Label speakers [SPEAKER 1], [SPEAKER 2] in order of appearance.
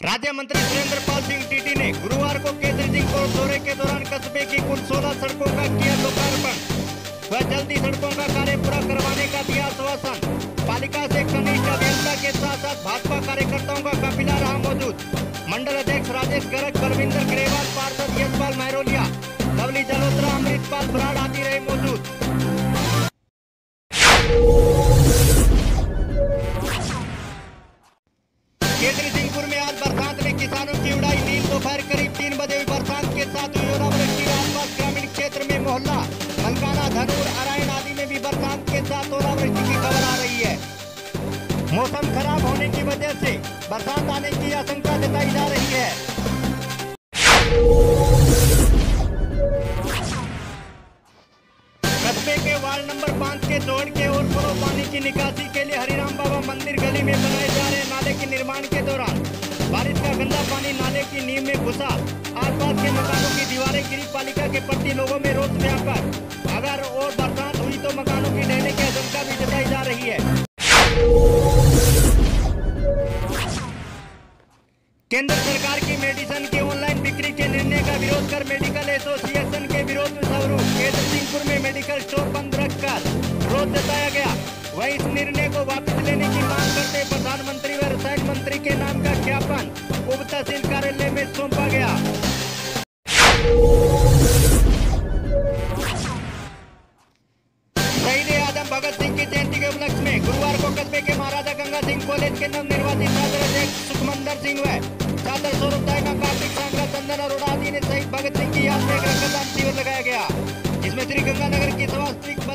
[SPEAKER 1] राज्य मंत्री सुरेंद्र पाल सिंह टीटी ने गुरुवार को केंद्र सिंह को दौरे के दौरान कस्बे की कुल 16 सड़कों का किया लोकार्पण। वह जल्दी सड़कों का कार्य पूरा करवाने का दिया आश्वासन। पालिका से कनिष्ठ अभियंता के साथ साथ भाजपा कार्यकर्ताओं का काफिला रहा मौजूद। मंडल अध्यक्ष राजेश गर्ग परविंदर ग्रेवाल पार्षद यशपाल महरोलिया लवली जलोत्रा, अमृतपाल बराड़ आदि रहे। दोपहर करीब तीन बजे बरसात के साथ ओलावृष्टि आसपास ग्रामीण क्षेत्र में मोहल्ला मलकाना धनूर अरायण आदि में भी बरसात के साथ ओलावृष्टि की खबर आ रही है। मौसम खराब होने की वजह से बरसात आने की आशंका जताई जा रही है। कस्बे के वार्ड नंबर पाँच के जोड़ के और पानी की निकासी के लिए हरिराम बाबा मंदिर गली में बनाए जा रहे नाले के निर्माण के दौरान पानी नाले की नींव में घुसा। आसपास के मकानों की दीवारें गिरी, पालिका के प्रति लोगों में रोष व्यापक अगर और बरसात हुई तो मकानों की ढहने की आशंका भी जताई जा रही है। केंद्र सरकार की मेडिसिन की ऑनलाइन बिक्री के निर्णय का विरोध कर मेडिकल एसोसिएशन के विरोध में स्वरूप केंद्र सिंहपुर में मेडिकल स्टोर बंद रखकर विरोध जताया गया। वही इस निर्णय को वापस लेने की मांग करते प्रधानमंत्री व रसायन मंत्री के नाम का ज्ञापन। उप तहसील कार्यालय में सौंपा गया। शहीद आदम भगत सिंह की जयंती के उपलक्ष्य में गुरुवार को कस्बे के महाराजा गंगा सिंह कॉलेज के नव निर्वाचित छात्र अध्यक्ष सुखमंदर सिंह व छात्र सौरभ दायका कार्तिक सांगरा चंदन अरोड़ा आदि ने शहीद भगत सिंह की याद में एक रक्तदान शिविर लगाया गया, जिसमें श्री गंगानगर की बल्लभ